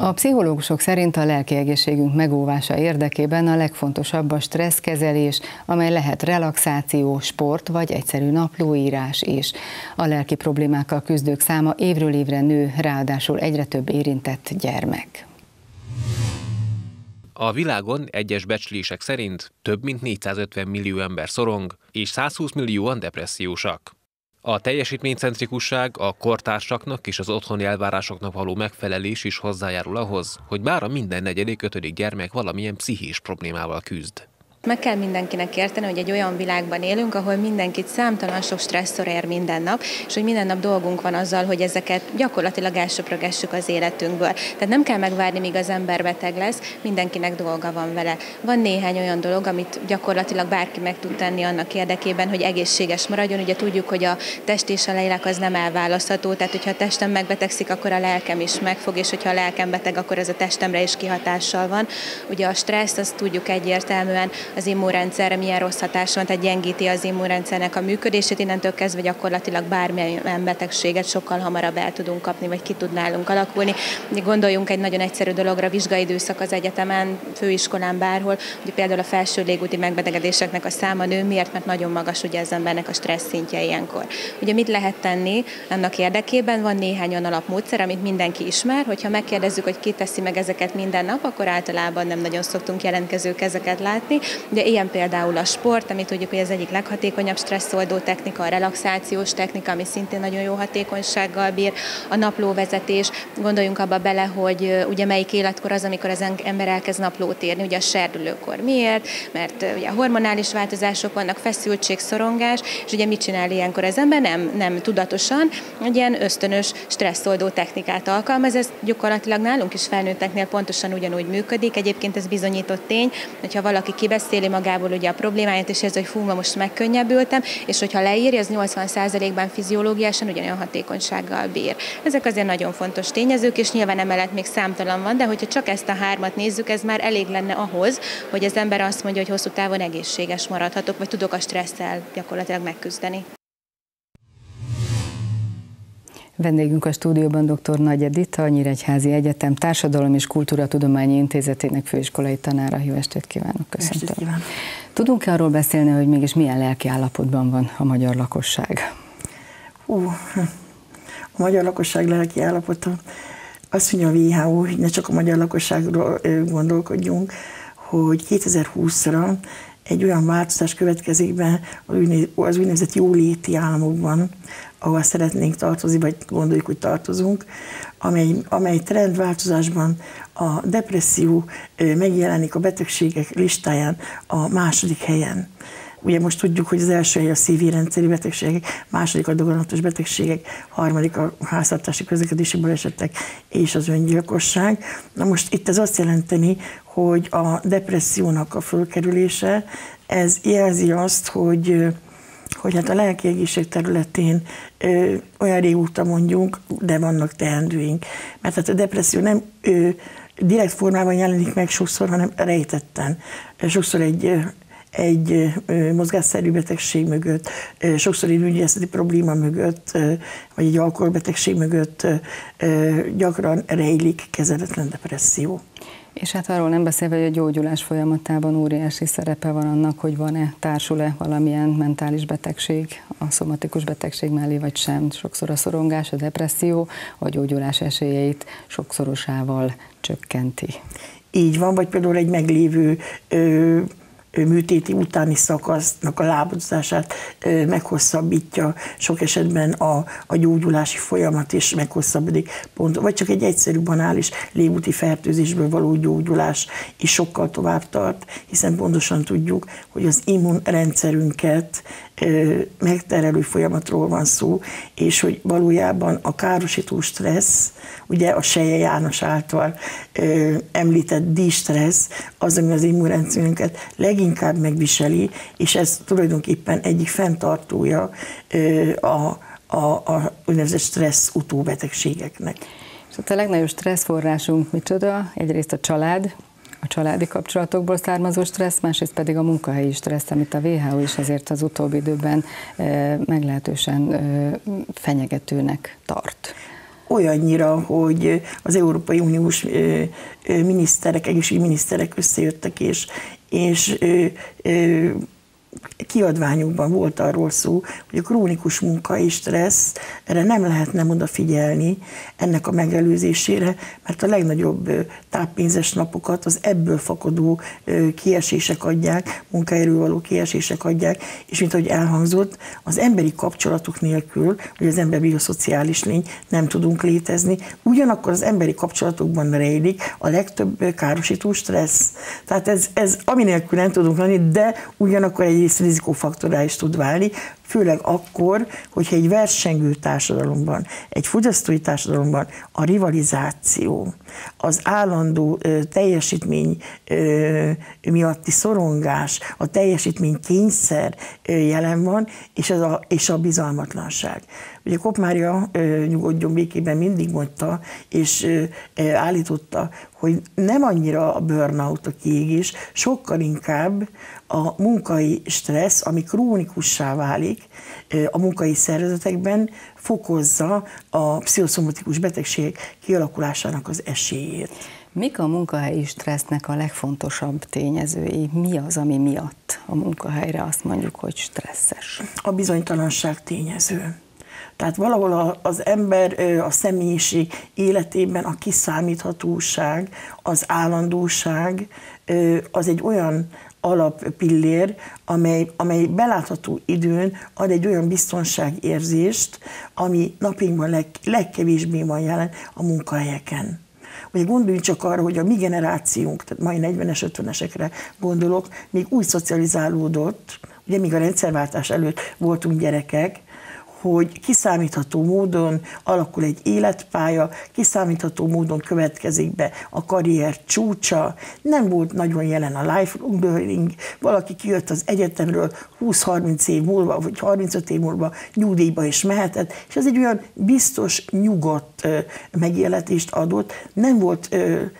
A pszichológusok szerint a lelki egészségünk megóvása érdekében a legfontosabb a stresszkezelés, amely lehet relaxáció, sport vagy egyszerű naplóírás is. A lelki problémákkal küzdők száma évről évre nő, ráadásul egyre több érintett gyermek. A világon egyes becslések szerint több mint 450 millió ember szorong, és 120 millióan depressziósak. A teljesítménycentrikusság a kortársaknak és az otthoni elvárásoknak való megfelelés is hozzájárul ahhoz, hogy bár a minden negyedik, ötödik gyermek valamilyen pszichés problémával küzd. Meg kell mindenkinek érteni, hogy egy olyan világban élünk, ahol mindenkit számtalan sok stresszor ér minden nap, és hogy minden nap dolgunk van azzal, hogy ezeket gyakorlatilag elsöprögessük az életünkből. Tehát nem kell megvárni, míg az ember beteg lesz, mindenkinek dolga van vele. Van néhány olyan dolog, amit gyakorlatilag bárki meg tud tenni annak érdekében, hogy egészséges maradjon. Ugye tudjuk, hogy a test és a lélek az nem elválasztható, tehát hogyha a testem megbetegszik, akkor a lelkem is megfog, és hogyha a lelkem beteg, akkor ez a testemre is kihatással van. Ugye a stressz, azt tudjuk egyértelműen az immunrendszerre milyen rossz hatás van, tehát gyengíti az immunrendszernek a működését, innentől kezdve gyakorlatilag bármilyen betegséget sokkal hamarabb el tudunk kapni, vagy ki tud nálunk alakulni. Gondoljunk egy nagyon egyszerű dologra, vizsgaidőszak az egyetemen, főiskolán, bárhol, hogy például a felső légúti megbetegedéseknek a száma nő, miért? Mert nagyon magas ugye az embernek a stressz szintje ilyenkor. Ugye mit lehet tenni annak érdekében? Van néhány olyan alapmódszer, amit mindenki ismer, hogyha megkérdezzük, hogy ki teszi meg ezeket minden nap, akkor általában nem nagyon szoktunk jelentkező kezeket látni, Ugye ilyen például a sport, ami tudjuk, hogy az egyik leghatékonyabb stresszoldó technika, a relaxációs technika, ami szintén nagyon jó hatékonysággal bír, a naplóvezetés. Gondoljunk abba bele, hogy ugye melyik életkor az, amikor az ember elkezd naplót írni, ugye a serdülőkor. Miért? Mert ugye a hormonális változások vannak, feszültség, szorongás, és ugye mit csinál ilyenkor az ember? Nem, nem tudatosan, egy ilyen ösztönös stresszoldó technikát alkalmaz. Ez gyakorlatilag nálunk is felnőtteknél pontosan ugyanúgy működik. Egyébként ez bizonyított tény, hogyha valaki kibeszéli beszéli magából ugye a problémáját, és ez, hogy fú, most megkönnyebbültem, és hogyha leírja, az 80%-ban fiziológiásan ugyanolyan hatékonysággal bír. Ezek azért nagyon fontos tényezők, és nyilván emellett még számtalan van, de hogyha csak ezt a hármat nézzük, ez már elég lenne ahhoz, hogy az ember azt mondja, hogy hosszú távon egészséges maradhatok, vagy tudok a stresszel gyakorlatilag megküzdeni. Vendégünk a stúdióban dr. Nagy Edith, a Nyíregyházi Egyetem Társadalom és Kultúratudományi Intézetének főiskolai tanára. Jó estét kívánok! Köszöntöm. Tudunk-e arról beszélni, hogy mégis milyen lelki állapotban van a magyar lakosság? Ú, a magyar lakosság lelki állapota, azt mondja a WHO, hogy ne csak a magyar lakosságról gondolkodjunk, hogy 2020-ra egy olyan változás következik be az úgynevezett jóléti államokban, ahol szeretnénk tartozni, vagy gondoljuk, hogy tartozunk, amely, amely trendváltozásban a depresszió megjelenik a betegségek listáján a második helyen. Ugye most tudjuk, hogy az első hely a szívi rendszeri betegségek, második a daganatos betegségek, harmadik a háztartási közlekedési balesetek és az öngyilkosság. Na most itt ez azt jelenteni, hogy a depressziónak a fölkerülése, ez jelzi azt, hogy hogy hát a lelki egészség területén ö, olyan régóta mondjunk, de vannak teendőink. Mert hát a depresszió nem ö, direkt formában jelenik meg sokszor, hanem rejtetten. Sokszor egy egy mozgásszerű betegség mögött, sokszor egy ügyészeti probléma mögött, vagy egy alkoholbetegség mögött gyakran rejlik kezeletlen depresszió. És hát arról nem beszélve, hogy a gyógyulás folyamatában óriási szerepe van annak, hogy van-e, társul-e valamilyen mentális betegség a szomatikus betegség mellé, vagy sem. Sokszor a szorongás, a depresszió a gyógyulás esélyeit sokszorosával csökkenti. Így van, vagy például egy meglévő ö, műtéti utáni szakasznak a lábozását meghosszabbítja, sok esetben a, a gyógyulási folyamat is meghosszabbodik, pont, vagy csak egy egyszerű, banális légúti fertőzésből való gyógyulás is sokkal tovább tart, hiszen pontosan tudjuk, hogy az immunrendszerünket megterelő folyamatról van szó, és hogy valójában a károsító stressz, ugye a Seje János által említett D-stressz, az, ami az immunrendszerünket leginkább megviseli, és ez tulajdonképpen egyik fenntartója a, a, a úgynevezett stressz utóbetegségeknek. És a legnagyobb stresszforrásunk micsoda? Egyrészt a család, a családi kapcsolatokból származó stressz, másrészt pedig a munkahelyi stressz, amit a WHO is azért az utóbbi időben meglehetősen fenyegetőnek tart. olyannyira, hogy az Európai Uniós miniszterek, egészségügyminiszterek összejöttek, és, és kiadványukban volt arról szó, hogy a krónikus munka stressz, erre nem lehet nem odafigyelni ennek a megelőzésére, mert a legnagyobb táppénzes napokat az ebből fakadó kiesések adják, munkaerő való kiesések adják, és mint ahogy elhangzott, az emberi kapcsolatok nélkül, hogy az ember bioszociális lény, nem tudunk létezni, ugyanakkor az emberi kapcsolatokban rejlik a legtöbb károsító stressz. Tehát ez, ez ami nélkül nem tudunk lenni, de ugyanakkor egy egyrészt rizikófaktorá is tud válni, főleg akkor, hogyha egy versengő társadalomban, egy fogyasztói társadalomban a rivalizáció, az állandó ö, teljesítmény ö, miatti szorongás, a teljesítmény kényszer ö, jelen van, és, az a, és a bizalmatlanság. Ugye Kopp Mária nyugodjon békében mindig mondta, és ö, állította, hogy nem annyira a burnout a kiégés, sokkal inkább a munkai stressz, ami krónikussá válik a munkai szervezetekben, fokozza a pszichoszomatikus betegség kialakulásának az esélyét. Mik a munkahelyi stressznek a legfontosabb tényezői? Mi az, ami miatt a munkahelyre azt mondjuk, hogy stresszes? A bizonytalanság tényező. Tehát valahol az ember a személyiség életében a kiszámíthatóság, az állandóság, az egy olyan alappillér, amely, amely belátható időn ad egy olyan biztonságérzést, ami napjainkban leg, legkevésbé van jelen a munkahelyeken. Ugye gondoljunk csak arra, hogy a mi generációnk, tehát mai 40-es, 50-esekre gondolok, még úgy szocializálódott, ugye még a rendszerváltás előtt voltunk gyerekek, hogy kiszámítható módon alakul egy életpálya, kiszámítható módon következik be a karrier csúcsa, nem volt nagyon jelen a lifelong learning, valaki kijött az egyetemről 20-30 év múlva, vagy 35 év múlva nyugdíjba is mehetett, és ez egy olyan biztos, nyugodt megéletést adott, nem volt,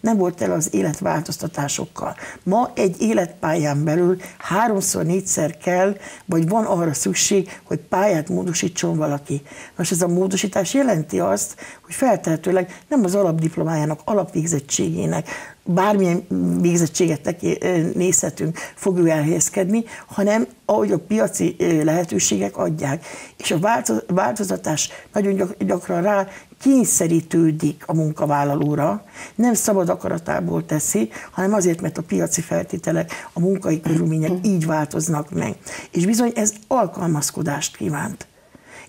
nem volt el az életváltoztatásokkal. Ma egy életpályán belül háromszor, négyszer kell, vagy van arra szükség, hogy pályát módosítson módosítson valaki. Most ez a módosítás jelenti azt, hogy feltehetőleg nem az alapdiplomájának, alapvégzettségének, bármilyen végzettséget nézhetünk, fog ő elhelyezkedni, hanem ahogy a piaci lehetőségek adják. És a változatás nagyon gyakran rá kényszerítődik a munkavállalóra, nem szabad akaratából teszi, hanem azért, mert a piaci feltételek, a munkai körülmények így változnak meg. És bizony ez alkalmazkodást kívánt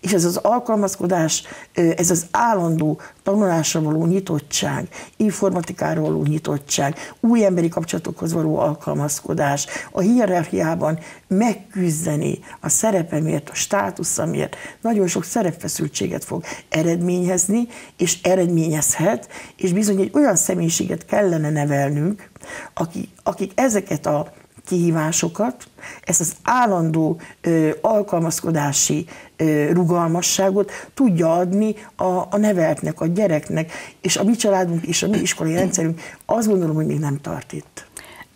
és ez az alkalmazkodás, ez az állandó tanulásra való nyitottság, informatikára való nyitottság, új emberi kapcsolatokhoz való alkalmazkodás, a hierarchiában megküzdeni a szerepemért, a státuszamért, nagyon sok szerepfeszültséget fog eredményezni, és eredményezhet, és bizony egy olyan személyiséget kellene nevelnünk, akik, akik ezeket a kihívásokat, ezt az állandó ö, alkalmazkodási ö, rugalmasságot tudja adni a, a neveltnek, a gyereknek, és a mi családunk és a mi iskolai rendszerünk azt gondolom, hogy még nem tart itt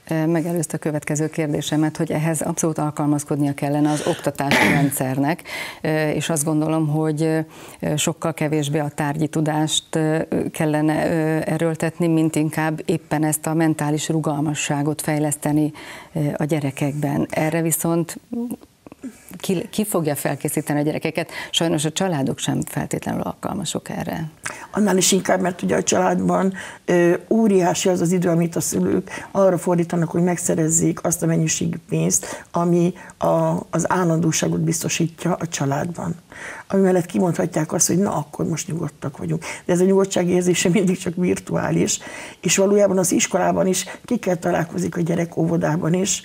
megelőzte a következő kérdésemet, hogy ehhez abszolút alkalmazkodnia kellene az oktatási rendszernek, és azt gondolom, hogy sokkal kevésbé a tárgyi tudást kellene erőltetni, mint inkább éppen ezt a mentális rugalmasságot fejleszteni a gyerekekben. Erre viszont ki, ki fogja felkészíteni a gyerekeket? Sajnos a családok sem feltétlenül alkalmasok erre. Annál is inkább, mert ugye a családban ö, óriási az az idő, amit a szülők arra fordítanak, hogy megszerezzék azt a mennyiségű pénzt, ami a, az állandóságot biztosítja a családban. Ami mellett kimondhatják azt, hogy na, akkor most nyugodtak vagyunk. De ez a nyugodtság érzése mindig csak virtuális, és valójában az iskolában is ki kell találkozik a gyerek óvodában is,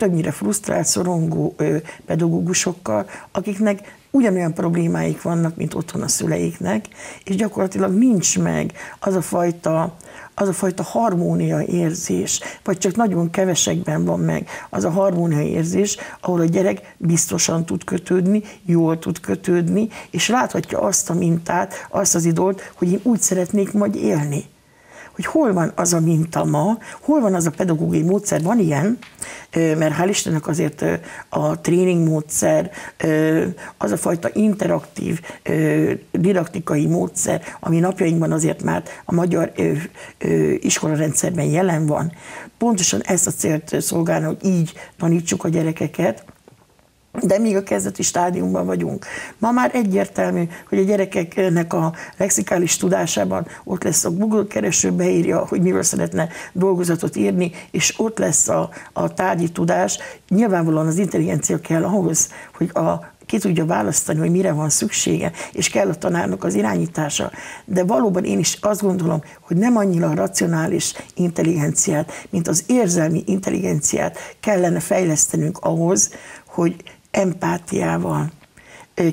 többnyire frusztrált, szorongó pedagógusokkal, akiknek ugyanolyan problémáik vannak, mint otthon a szüleiknek, és gyakorlatilag nincs meg az a fajta, az a fajta harmónia érzés, vagy csak nagyon kevesekben van meg az a harmónia érzés, ahol a gyerek biztosan tud kötődni, jól tud kötődni, és láthatja azt a mintát, azt az idolt, hogy én úgy szeretnék majd élni hogy hol van az a minta ma, hol van az a pedagógiai módszer, van ilyen, mert hál' Istennek azért a tréning módszer, az a fajta interaktív didaktikai módszer, ami napjainkban azért már a magyar iskolarendszerben jelen van, pontosan ezt a célt szolgálna, hogy így tanítsuk a gyerekeket, de még a kezdeti stádiumban vagyunk. Ma már egyértelmű, hogy a gyerekeknek a lexikális tudásában ott lesz a Google kereső, beírja, hogy mivel szeretne dolgozatot írni, és ott lesz a, a tárgyi tudás. Nyilvánvalóan az intelligencia kell ahhoz, hogy a ki tudja választani, hogy mire van szüksége, és kell a tanárnak az irányítása. De valóban én is azt gondolom, hogy nem annyira a racionális intelligenciát, mint az érzelmi intelligenciát kellene fejlesztenünk ahhoz, hogy empátiával,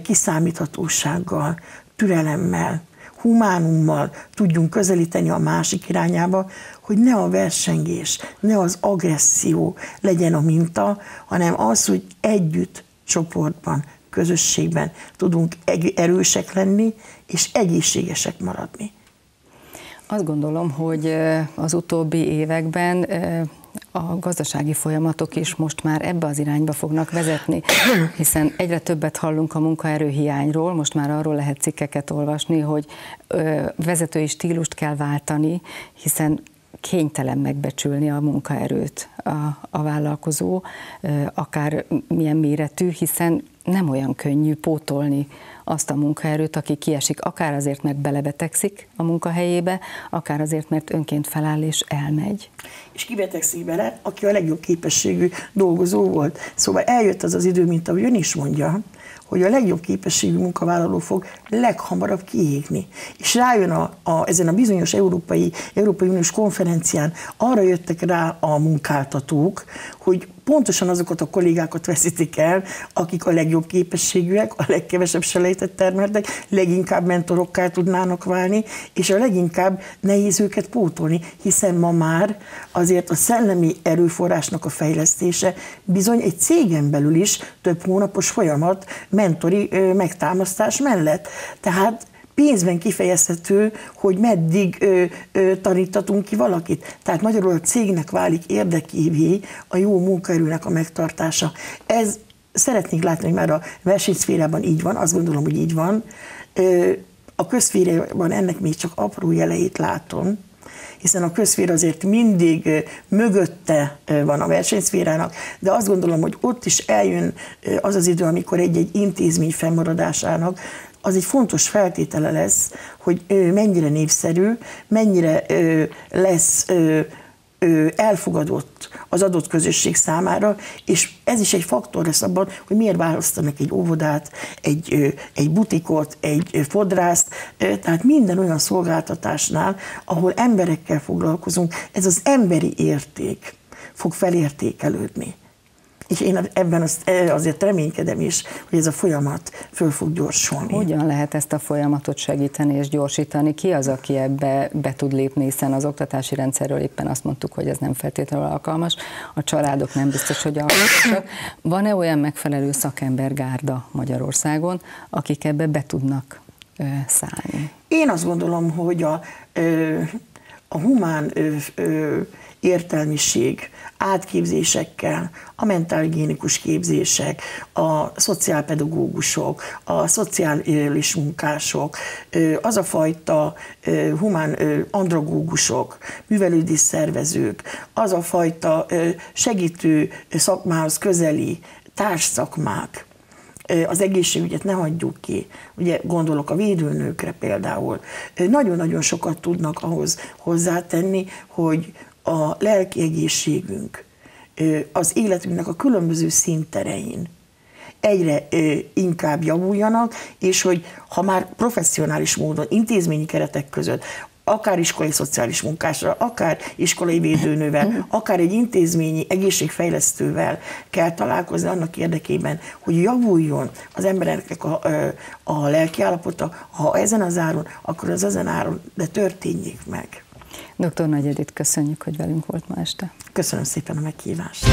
kiszámíthatósággal, türelemmel, humánummal tudjunk közelíteni a másik irányába, hogy ne a versengés, ne az agresszió legyen a minta, hanem az, hogy együtt, csoportban, közösségben tudunk erősek lenni, és egészségesek maradni. Azt gondolom, hogy az utóbbi években a gazdasági folyamatok is most már ebbe az irányba fognak vezetni, hiszen egyre többet hallunk a munkaerőhiányról, most már arról lehet cikkeket olvasni, hogy vezetői stílust kell váltani, hiszen kénytelen megbecsülni a munkaerőt a, a vállalkozó, akár milyen méretű, hiszen nem olyan könnyű pótolni azt a munkaerőt, aki kiesik, akár azért, mert belebetegszik a munkahelyébe, akár azért, mert önként feláll és elmegy. És kibetegszik bele, aki a legjobb képességű dolgozó volt. Szóval eljött az az idő, mint ahogy ön is mondja, hogy a legjobb képességű munkavállaló fog leghamarabb kiégni. És rájön a, a, ezen a bizonyos európai, Európai Uniós konferencián, arra jöttek rá a munkáltatók, hogy pontosan azokat a kollégákat veszítik el, akik a legjobb képességűek, a legkevesebb selejtet termeltek, leginkább mentorokká tudnának válni, és a leginkább nehéz őket pótolni, hiszen ma már azért a szellemi erőforrásnak a fejlesztése bizony egy cégen belül is több hónapos folyamat mentori megtámasztás mellett. Tehát pénzben kifejezhető, hogy meddig ö, ö, tanítatunk ki valakit. Tehát magyarul a cégnek válik érdekévé a jó munkaerőnek a megtartása. Ez szeretnék látni, hogy már a versenyszférában így van, azt gondolom, hogy így van. Ö, a közszférában ennek még csak apró jeleit látom, hiszen a közszféra azért mindig mögötte van a versenyszférának, de azt gondolom, hogy ott is eljön az az idő, amikor egy-egy intézmény fennmaradásának az egy fontos feltétele lesz, hogy mennyire népszerű, mennyire lesz elfogadott az adott közösség számára, és ez is egy faktor lesz abban, hogy miért választanak egy óvodát, egy, egy butikot, egy fodrászt, tehát minden olyan szolgáltatásnál, ahol emberekkel foglalkozunk, ez az emberi érték fog felértékelődni. És én ebben azt, e, azért reménykedem is, hogy ez a folyamat föl fog gyorsulni. Hogyan lehet ezt a folyamatot segíteni és gyorsítani? Ki az, aki ebbe be tud lépni, hiszen az oktatási rendszerről éppen azt mondtuk, hogy ez nem feltétlenül alkalmas, a családok nem biztos, hogy alkalmasak. Van-e olyan megfelelő szakembergárda Magyarországon, akik ebbe be tudnak szállni? Én azt gondolom, hogy a, a humán értelmiség, átképzésekkel, a mentálhigiénikus képzések, a szociálpedagógusok, a szociális munkások, az a fajta humán andragógusok, művelődi szervezők, az a fajta segítő szakmához közeli társszakmák, az egészségügyet ne hagyjuk ki. Ugye gondolok a védőnőkre például. Nagyon-nagyon sokat tudnak ahhoz hozzátenni, hogy a lelki egészségünk az életünknek a különböző színterein egyre inkább javuljanak, és hogy ha már professzionális módon, intézményi keretek között, akár iskolai szociális munkásra, akár iskolai védőnővel, akár egy intézményi egészségfejlesztővel kell találkozni annak érdekében, hogy javuljon az embereknek a, a lelki állapota, ha ezen az áron, akkor az ezen áron, de történjék meg. Dr. Nagy Edith, köszönjük, hogy velünk volt ma este. Köszönöm szépen a meghívást.